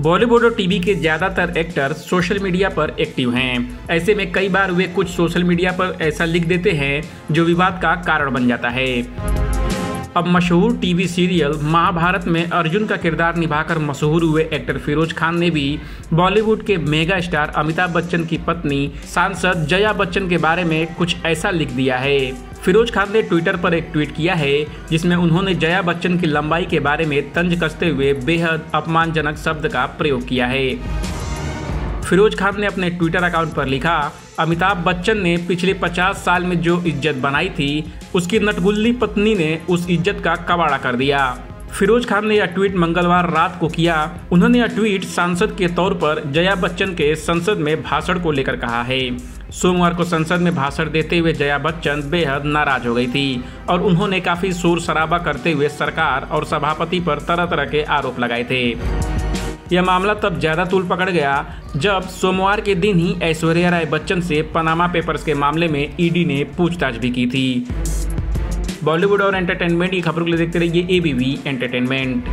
बॉलीवुड और टीवी के ज़्यादातर एक्टर सोशल मीडिया पर एक्टिव हैं। ऐसे में कई बार वे कुछ सोशल मीडिया पर ऐसा लिख देते हैं जो विवाद का कारण बन जाता है। अब मशहूर टीवी सीरियल महाभारत में अर्जुन का किरदार निभाकर मशहूर हुए एक्टर फिरोज खान ने भी बॉलीवुड के मेगा स्टार अमिताभ बच्चन की पत्नी, सांसद जया बच्चन के बारे में कुछ ऐसा लिख दिया है। फिरोज खान ने ट्विटर पर एक ट्वीट किया है, जिसमें उन्होंने जया बच्चन की लंबाई के बारे में तंज कसते हुए बेहद अपमानजनक शब्द का प्रयोग किया है। फिरोज खान ने अपने ट्विटर अकाउंट पर लिखा, अमिताभ बच्चन ने पिछले 50 साल में जो इज़्ज़त बनाई थी, उसकी नटगुल्ली पत्नी ने उस इज़्ज़त का कबाड़ा कर दिया। फिरोज खान ने यह ट्वीट मंगलवार रात को किया। उन्होंने यह ट्वीट सांसद के तौर पर जया बच्चन के संसद में भाषण को लेकर कहा है। सोमवार को संसद में भाषण देते हुए जया बच्चन बेहद नाराज़ हो गई थी और उन्होंने काफ़ी शोर शराबा करते हुए सरकार और सभापति पर तरह तरह के आरोप लगाए थे। यह मामला तब ज़्यादा तूल पकड़ गया जब सोमवार के दिन ही ऐश्वर्या राय बच्चन से पनामा पेपर्स के मामले में ईडी ने पूछताछ भी की थी। बॉलीवुड और एंटरटेनमेंट की खबरों के लिए देखते रहिए एबीवी एंटरटेनमेंट